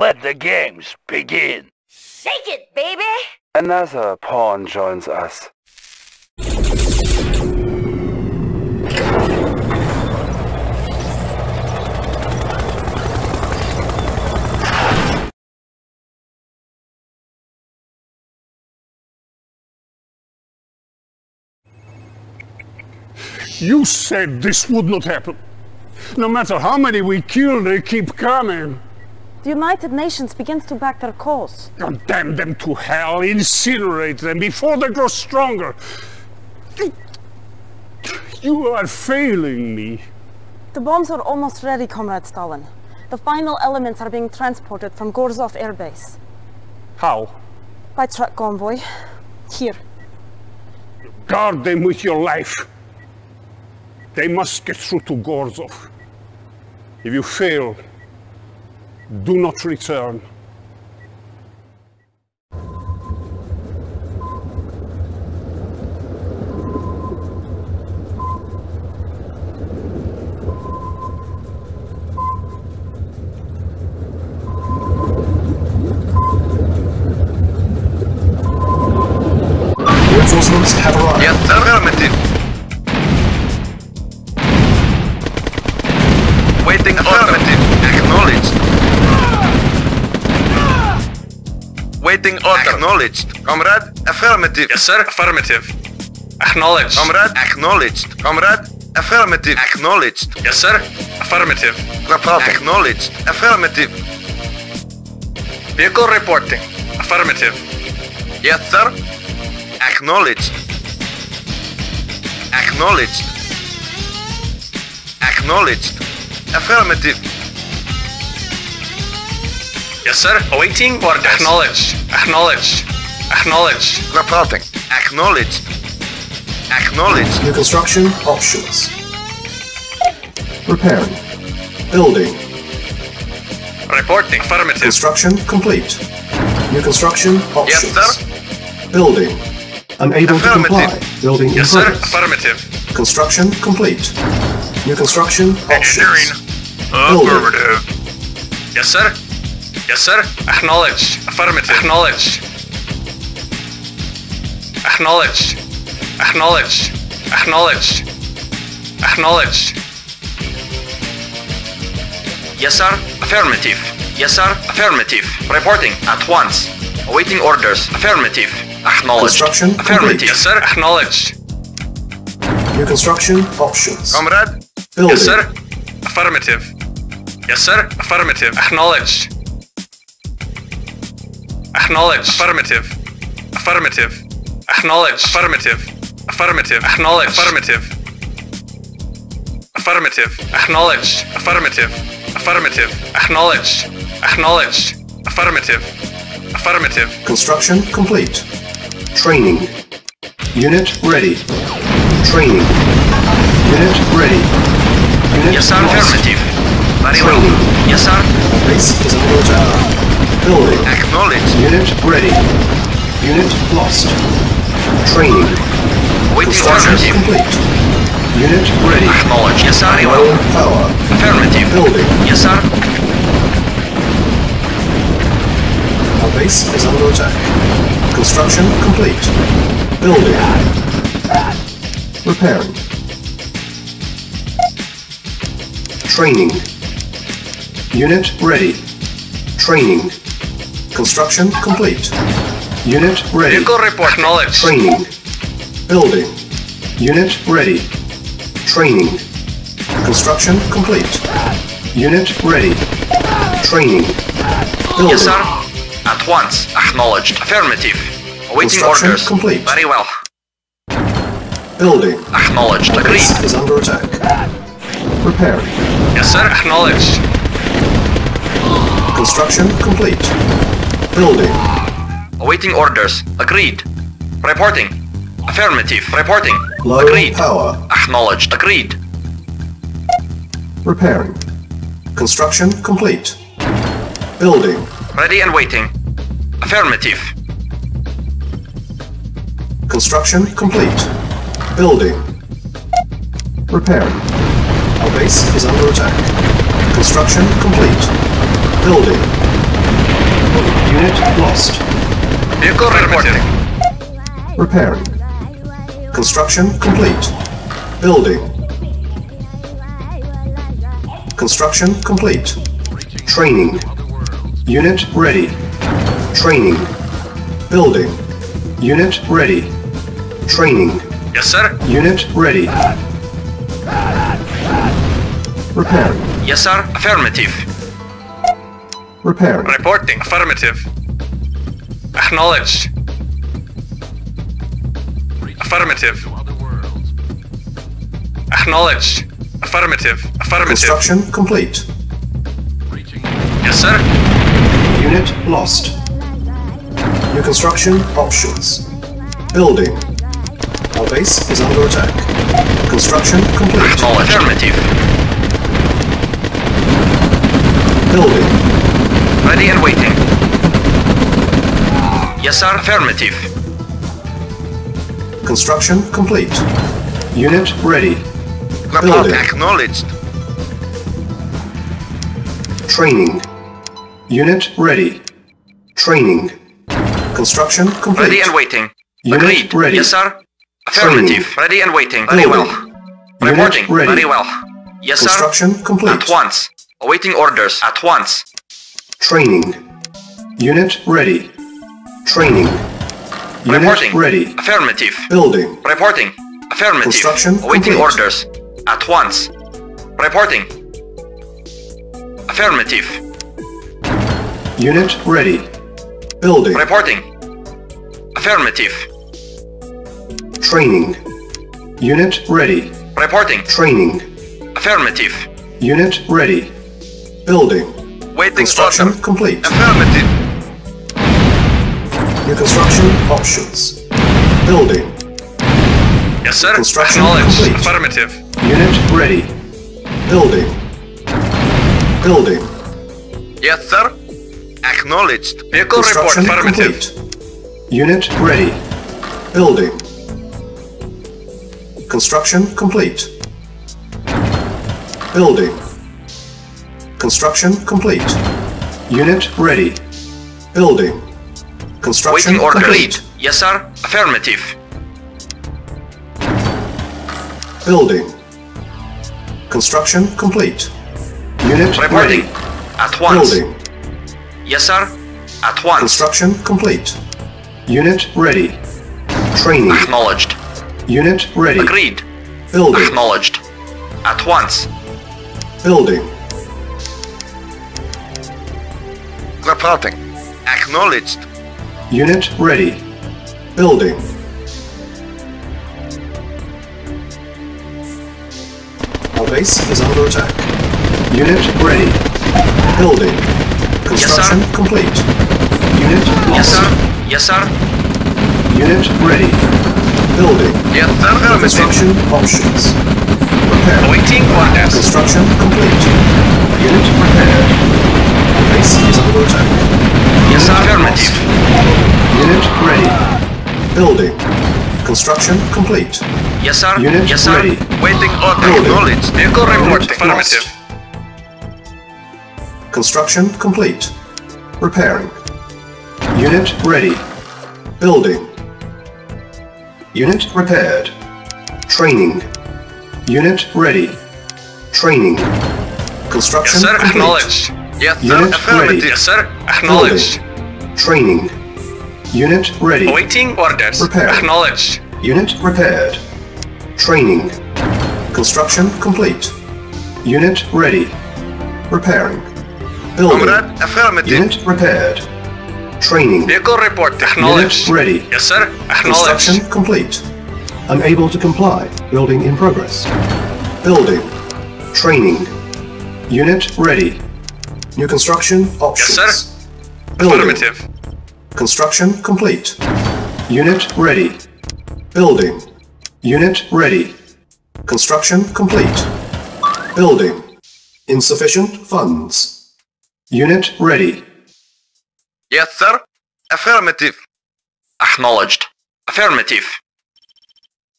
Let the games begin. Shake it, baby! Another pawn joins us. You said this would not happen. No matter how many we kill, they keep coming. The United Nations begins to back their cause. Condemn them to hell, incinerate them before they grow stronger. You, you are failing me. The bombs are almost ready, Comrade Stalin. The final elements are being transported from Gorzov Air Base. How? By truck convoy. Here. Guard them with your life. They must get through to Gorzov. If you fail, do not return. Have arrived. Affirmative. Waiting affirmative. Waiting order. Acknowledged. Comrade, affirmative. Yes, sir. Affirmative. Acknowledged. Comrade, acknowledged. Comrade, affirmative. Acknowledged. Yes, sir. Affirmative. Reporting. Acknowledged. Affirmative. Vehicle reporting. Affirmative. Yes, sir. Acknowledged. Acknowledged. Acknowledged. Affirmative. Yes, sir. Awaiting orders. Acknowledged. Acknowledged. Acknowledged. Reporting. Acknowledged. Acknowledged. New construction options. Repairing. Building. Reporting. Affirmative. Construction complete. New construction Yes, options. sir. Building. Unable to comply. Affirmative. Building in Yes, sir. Affirmative. Construction complete. New construction Engineering. options. Building. Affirmative. Yes, sir. Yes, sir. Acknowledged. Affirmative. Acknowledged. Acknowledged. Acknowledged. Acknowledged. Acknowledged. Yes, sir. Affirmative. Yes, sir. Affirmative. Reporting at once. Awaiting orders. Affirmative. Acknowledged. Construction Affirmative. complete. Yes, sir. Acknowledged. New construction options. Comrade, Building. Yes, sir. Affirmative. Yes, sir. Affirmative. Acknowledged. Acknowledged. Affirmative. Affirmative. Acknowledge. Affirmative. Affirmative. Acknowledge. Affirmative. Affirmative. Acknowledged. Affirmative. Affirmative. Acknowledged. Acknowledged. Affirmative. Affirmative. Construction complete. Training. Unit ready. Training. Unit ready. Unit Yes, sir. lost. Affirmative. Very well. Yes, sir. Base is under attack. Building. acknowledged. Unit ready. Unit lost. Training. Waiting Construction complete. Unit ready. Acknowledged. Yes, sir. Well. Power. Affirmative. Building. Yes, sir. Our base is under attack. Construction complete. Building. Repairing. Training. Unit ready. Training. Construction complete. Unit ready. Vehicle report. Acknowledged. Training. Building. Unit ready. Training. Construction complete. Unit ready. Training. Building. Yes, sir. At once. Acknowledged. Affirmative. Awaiting orders. complete. Very well. Building. Acknowledged. Agreed. Base is under attack. Repairing. Yes, sir. Acknowledged. Construction complete. Building. Awaiting orders. Agreed. Reporting. Affirmative. Reporting. Low Agreed. power. Acknowledged. Agreed. Repairing. Construction complete. Building. Ready and waiting. Affirmative. Construction complete. Building. Repairing. Our base is under attack. Construction complete. Building. Unit lost. Vehicle reporting. Repairing. Construction complete. Building. Construction complete. Training. Unit ready. Training. Building. Unit ready. Training. Yes, sir. Unit ready. Repairing. Yes, sir. Affirmative. Repairing. Reporting. Affirmative. Acknowledged. Affirmative. Acknowledged. Affirmative. Affirmative. Construction complete. Yes, sir. Unit lost. New construction options. Building. Our base is under attack. Construction complete. Affirmative. Building. Ready and waiting. Yes, sir. Affirmative. Construction complete. Unit ready. Report Building. acknowledged. Training. Unit ready. Training. Construction complete. Ready and waiting. Unit Agreed. ready. Yes, sir. Affirmative. Training. Ready and waiting. Very well. Unit Reporting. ready. Very well. Yes, sir. Construction complete. At once. Awaiting orders. At once. Training. Unit ready. Training. Unit Reporting. ready. Affirmative. Building. Reporting. Affirmative. Construction Awaiting complete. orders. At once. Reporting. Affirmative. Unit ready. Building. Reporting. Affirmative. Training. Unit ready. Reporting. Training. Affirmative. Unit ready. Building. Waiting Construction order. complete. Affirmative. New construction options. Building. Yes, sir. Construction complete. Affirmative. Unit ready. Building. Building. Yes, sir. Acknowledged. Vehicle report. Affirmative. complete. Unit ready. Building. Construction complete. Building. Construction complete. Unit ready. Building. Construction Waiting orders. complete. Yes, sir. Affirmative. Building. Construction complete. Unit Reporting. ready. At once. Building. Yes, sir. At once. Construction complete. Unit ready. Training. Acknowledged. Unit ready. Agreed. Building. Acknowledged. At once. Building. Reporting. Acknowledged. Unit ready. Building. Our base is under attack. Unit ready. Building. Construction complete. Unit lost. Yes, sir. Yes, sir. Unit ready. Building. Yes, sir. Construction options. Repair. Awaiting orders. Construction complete. Unit repaired. Our base is. Yes, sir. Unit Affirmative. Unit ready. Building. Construction complete. Yes, sir. Unit yes, sir. ready. Waiting order. Building. Acknowledged. Vehicle report. Affirmative. lost. Construction complete. Repairing. Unit ready. Building. Unit repaired. Training. Unit ready. Training. Construction Yes, sir. complete. Acknowledged. Yes, sir. Unit Affirmative. Yes, sir. Acknowledged. Training. Unit ready. Awaiting orders. Repair. Acknowledged. Unit repaired. Training. Construction complete. Unit ready. Repairing. Building. Comrade. Affirmative. Unit repaired. Training. Vehicle report. Acknowledged. Unit ready. Yes, sir. Construction Acknowledged. complete. Unable to comply. Building in progress. Building. Training. Unit ready. New construction options. Yes, sir. Building. Affirmative. Construction complete. Unit ready. Building. Unit ready. Construction complete. Building. Insufficient funds. Unit ready. Yes, sir. Affirmative. Acknowledged. Affirmative.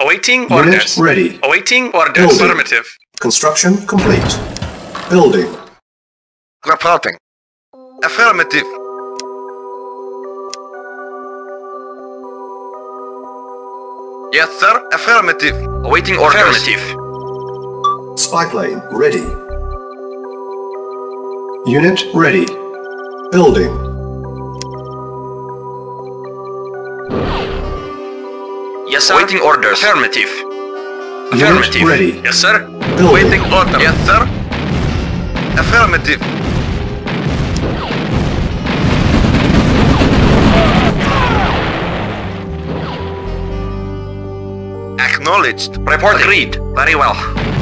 Awaiting Unit orders. ready. Awaiting orders. Building. Affirmative. Construction complete. Building. Reporting. Affirmative. Yes, sir. Affirmative. Awaiting orders. Affirmative. Spy plane ready. Unit ready. Building. Yes, sir. Waiting orders. Affirmative. Affirmative. Unit ready. Yes, sir. Building. Waiting orders. Yes, sir. Affirmative. Acknowledged. Report agreed. Very well.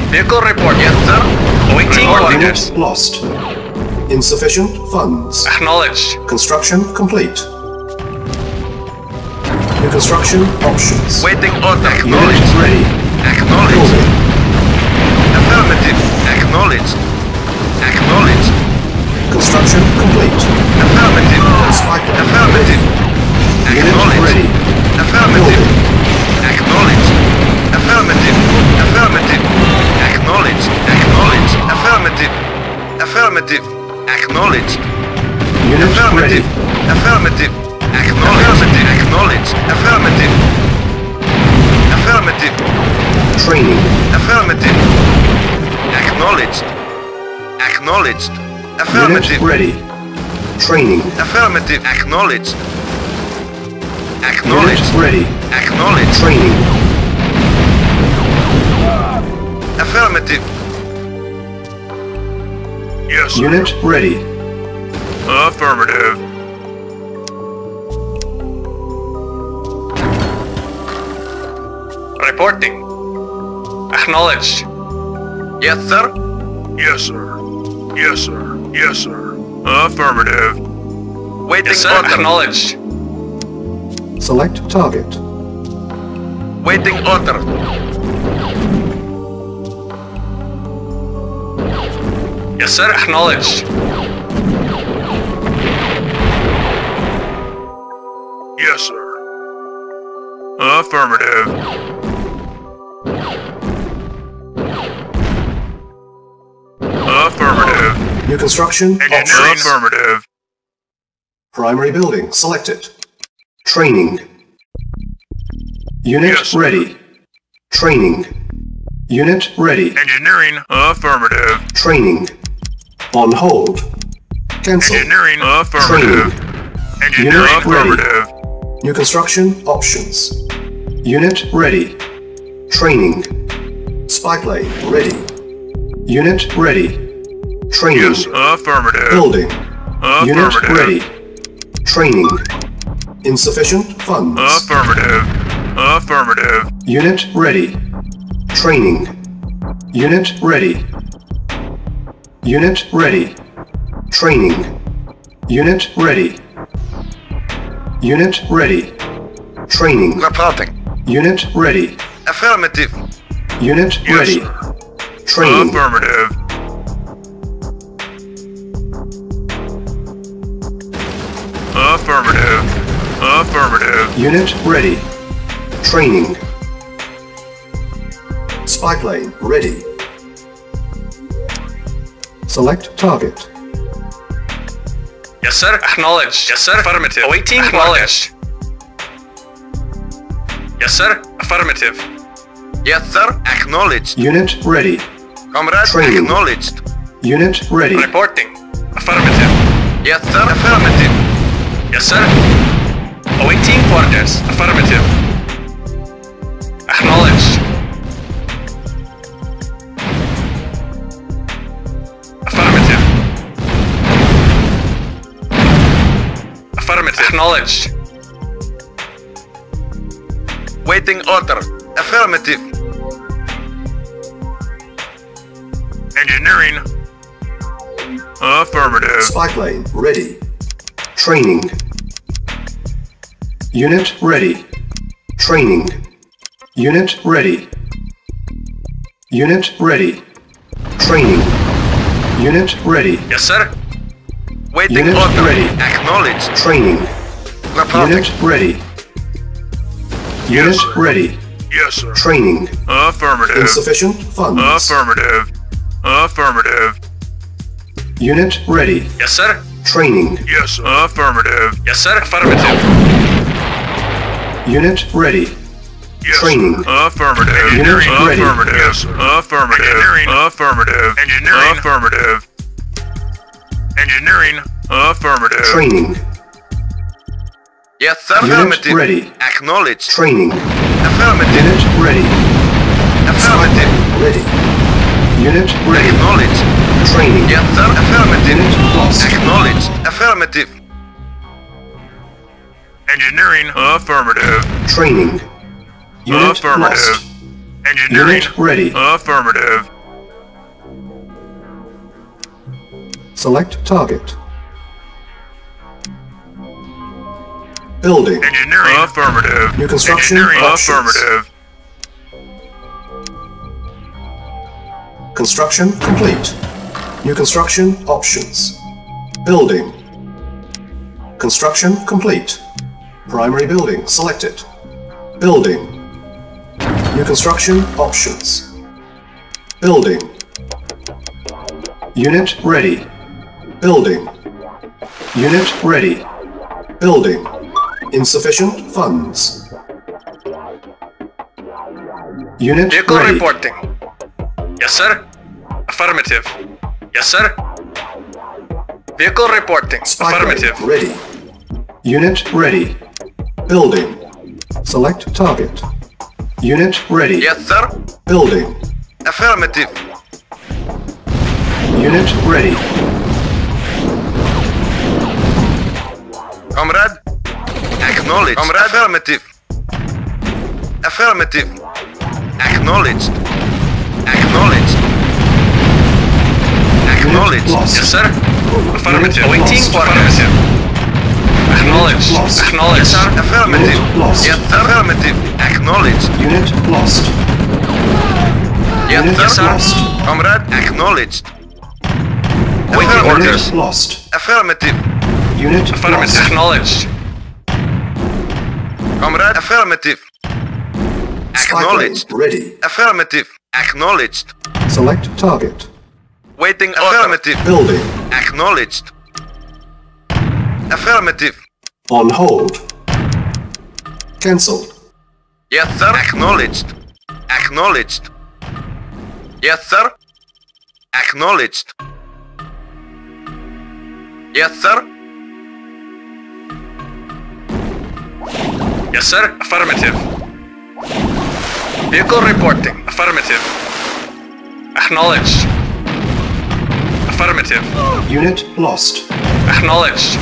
Vehicle report. Yes, sir. Reporting. orders. Lost. Insufficient funds. Acknowledged. Construction complete. New construction options. Waiting order. Unit ready. Acknowledged. Building. Affirmative. Acknowledged. Acknowledged. Construction complete. Affirmative. Plane Affirmative. Unit ready. Affirmative. Building. Affirmative. Acknowledged. Unit ready. Affirmative. Affirmative. Acknowledged. Acknowledged. Affirmative. Affirmative. Training. Affirmative. Acknowledged. Acknowledged. Unit Affirmative. ready. Training. Affirmative. Acknowledged. Unit Acknowledged. ready. Acknowledged. Training. Affirmative. Yes, Unit ready. Affirmative. Reporting. Acknowledged. Yes, sir. Yes, sir. Yes, sir. Yes, sir. Affirmative. Waiting Yes, order. Acknowledged. Select target. Waiting order. Yes, sir. Acknowledged. Yes, sir. Affirmative. Affirmative. New construction Engineering. options. Affirmative. Primary building selected. Training. Unit Yes, ready. Training. Unit ready. Engineering. Affirmative. Training. On hold. Cancel. Engineering. Training. Affirmative. Engineering. Unit ready. Affirmative. New construction options. Unit ready. Training. Spy plane ready. Unit ready. Training. Yes. Affirmative. Building. Unit ready. Training. Insufficient funds. Affirmative. Affirmative. Unit ready. Training. Unit ready. Unit ready. Training. Unit ready. Unit ready. Training. Reporting. Unit ready. Affirmative. Unit Yes, ready. sir. Training. Affirmative. Affirmative. Affirmative. Unit ready. Training. Spy plane ready. Select target. Yes, sir. Acknowledged. Yes, sir. Affirmative. Awaiting Acknowledged. Yes, sir. Affirmative. Yes, sir. Acknowledged. Unit ready. Comrade, Training. acknowledged. Unit ready. Reporting. Affirmative. Yes, sir. Affirmative. Yes, sir. Awaiting orders. Affirmative. Acknowledged. Acknowledged. Waiting order. Affirmative. Engineering. Affirmative. Plane ready. Training. Unit ready. Training. Unit ready. Unit ready. Training. Unit ready. Yes, sir. Waiting Unit order. ready. Acknowledged. Training. Reporting. Unit ready. Unit ready. Yes, sir. Training. Affirmative. Insufficient funds. Affirmative. Affirmative. Unit ready. Yes, sir. Training. Yes, sir. Affirmative. Yes, sir. Affirmative. Unit ready. Yes. Training. Affirmative. Unit ready. Affirmative. Yes, sir. Affirmative. Engineering. Affirmative. Engineering. Affirmative. Engineering. Affirmative. Training. Yes, sir. Unit Affirmative. ready. Acknowledged. Training. Affirmative. Unit ready. Affirmative. Ready. Unit ready. Acknowledged. Training. Yes, sir. Affirmative. Unit lost. Acknowledged. Affirmative. Engineering. Affirmative. Training. Unit Affirmative. lost. Engineering. Unit ready. Affirmative. Select target. Building. Engineering. Affirmative. New construction Engineering. options. Affirmative. Construction complete. New construction options. Building. Construction complete. Primary building selected. Building. New construction options. Building. Unit ready. Building. Unit ready. Building. Insufficient funds. Unit Vehicle ready. reporting. Yes, sir. Affirmative. Yes, sir. Vehicle reporting. Spy Affirmative. Ready. Unit ready. Building. Select target. Unit ready. Yes, sir. Building. Affirmative. Unit ready. Comrade. Acknowledged. Comrade. Affirmative. Affirmative. Acknowledged. Acknowledged. Acknowledged. Yes, sir. Affirmative. Unit Waiting lost. for affirmative. Acknowledged. lost. Acknowledged. Yes, sir. Affirmative. Lost. Yes, affirmative. Acknowledged. Unit lost. Yes, Unit sir. Lost. Comrade. Acknowledged. Waiting orders. Lost. Affirmative. Unit Affirmative. lost. Acknowledged. Comrade. Affirmative. Acknowledged. ready. Affirmative. Acknowledged. Select target. Waiting affirmative. Building. Acknowledged. Affirmative. On hold. Cancelled. Yes, sir. Acknowledged. Acknowledged. Yes, sir. Acknowledged. Yes, sir. Yes, sir. Affirmative. Vehicle reporting. Affirmative. Acknowledged. Affirmative. Unit lost. Acknowledged.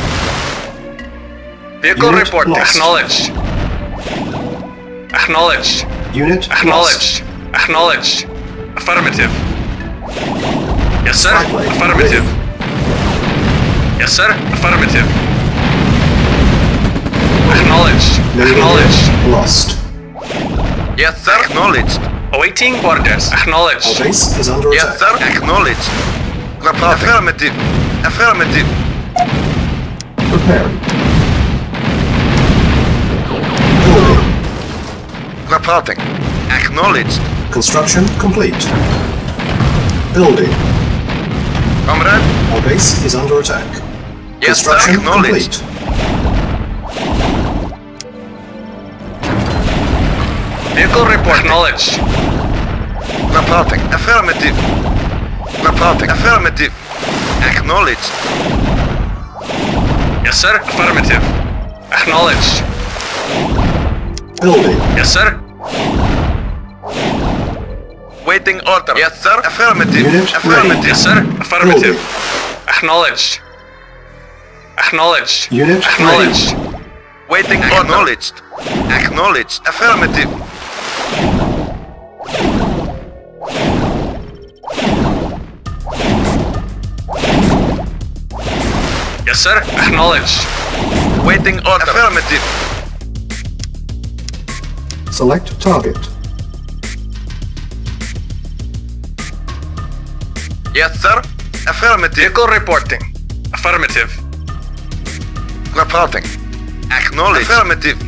Vehicle Unit reporting. lost. Acknowledged. Acknowledged. Unit lost. Acknowledged. Acknowledged. Affirmative. Yes, sir. Affirmative. Yes, sir. Affirmative. Acknowledged. Naval Acknowledged. unit Lost. Yes, sir. Acknowledged. Awaiting orders. Our Acknowledged. base is under Yes, attack. sir. Acknowledged. Affirmative. Affirmative. Preparing. Building. Reporting. Acknowledged. Construction complete. Building. Comrade. Our base is under attack. Yes, sir. Construction Acknowledged. complete. Vehicle report. Acknowledged. Reporting. Affirmative. Reporting. Affirmative. Acknowledged. Yes, sir. Affirmative. Acknowledged. Building. Yes, sir. Waiting order. Yes, sir. Affirmative. Unit Affirmative. Yes, sir. Affirmative. Building. Acknowledged. Acknowledged. Unit Acknowledged. Waiting order. Acknowledged. Acknowledged. Affirmative. Yes, sir. Acknowledged. Waiting order. Affirmative. Select target. Yes, sir. Affirmative. Vehicle reporting. Affirmative. Reporting. Acknowledged. Affirmative.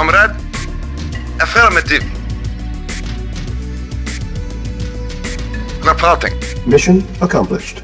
Comrade? Affirmative. Reporting. Mission accomplished.